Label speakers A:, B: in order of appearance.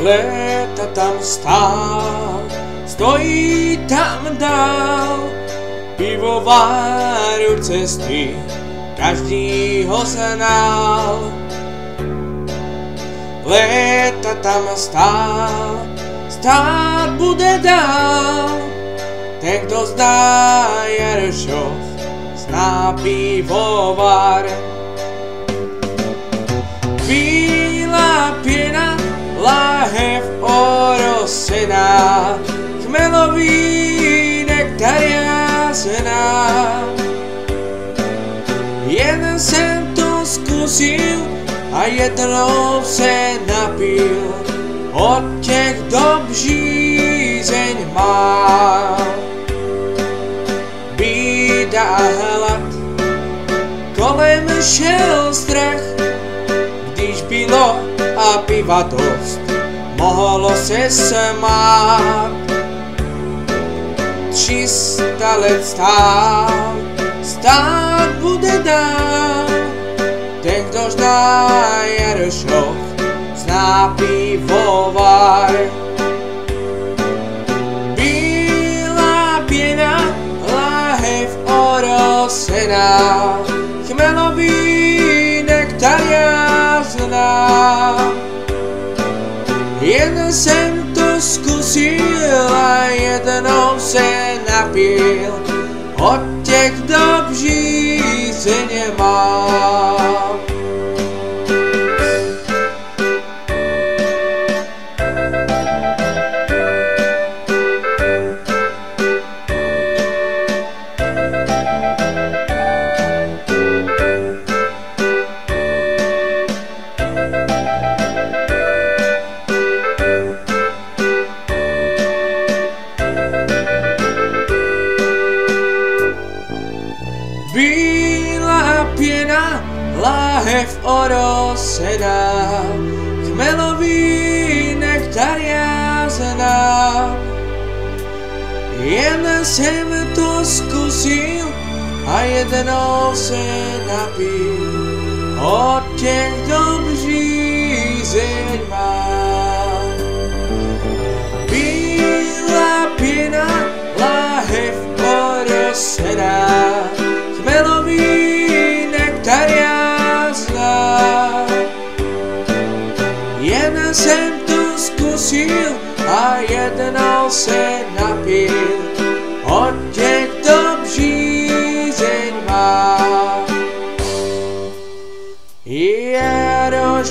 A: Leta tam stál, stojí tam dál, pivováru cesty, každý ho znal. Leta tam stál, stát bude dál, ten, kto zná Jeršov, zná pivovar. Bílá Jeden jsem to zkusil a jednou se napil, od těch dob žízeň mám. Bída a hlad, kolem šel strach, když bylo a piva dost, mohlo se smát. Třista let stál, stát bude dál, ten, kdo zná Jarošov, zná pivovar. Bílá pěna, láhev orosená, chmelový nektar jasná. Jeden jsem to zkusil a jednou se napil, od těch dob žízeně mám. Pěna, láhev orosená, chmelový nektar jasná. Jen jsem to zkusil a jednou se napil, od těch dob žízeň jednou se napil, od těch dob žízeň mám. Jarošovský